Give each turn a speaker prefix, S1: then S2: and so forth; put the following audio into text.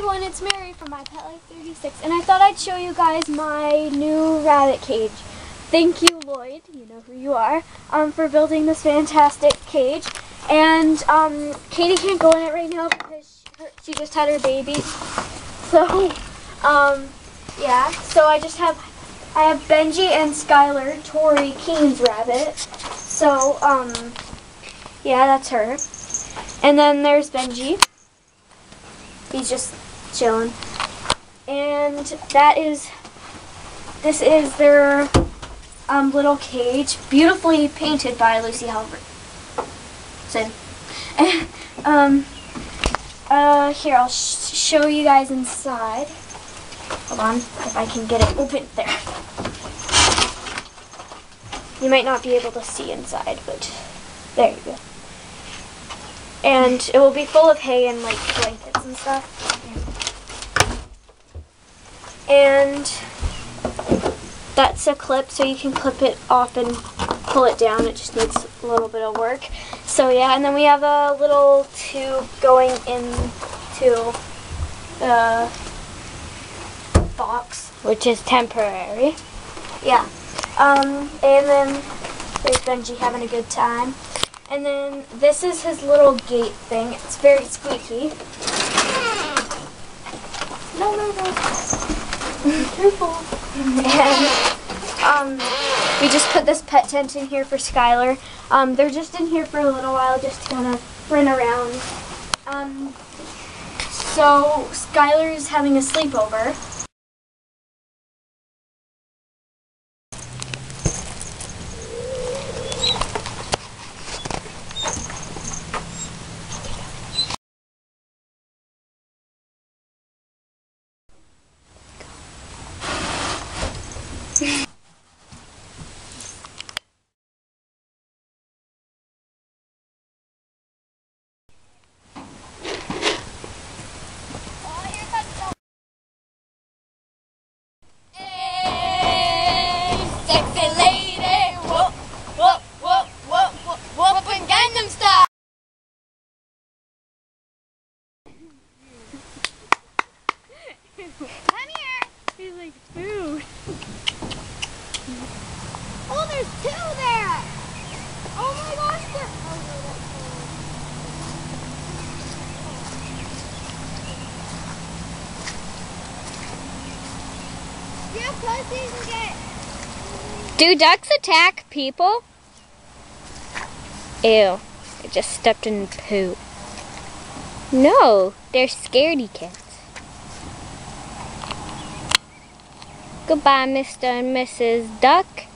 S1: everyone, it's Mary from My Pet Life 36, and I thought I'd show you guys my new rabbit cage. Thank you, Lloyd, you know who you are, um, for building this fantastic cage. And um, Katie can't go in it right now because she, her, she just had her baby. So, um, yeah, so I just have, I have Benji and Skylar, Tori Keen's rabbit. So, um, yeah, that's her. And then there's Benji. He's just chilling. And that is, this is their um, little cage, beautifully painted by Lucy Halbert. So, um, uh, here, I'll sh show you guys inside. Hold on, if I can get it open. There. You might not be able to see inside, but there you go and it will be full of hay and like blankets and stuff. And that's a clip, so you can clip it off and pull it down. It just needs a little bit of work. So yeah, and then we have a little tube going into the box, which is temporary. Yeah. Um, and then there's Benji having a good time. And then this is his little gate thing. It's very squeaky. No, no, no. And um, we just put this pet tent in here for Skylar. Um, they're just in here for a little while, just to kind of run around. Um, so Skylar is having a sleepover.
S2: Oh, there's two there. Oh my gosh, there.
S3: Do ducks attack people? Ew, I just stepped in poo. No, they're scaredy cats. Goodbye, Mr. and Mrs. Duck.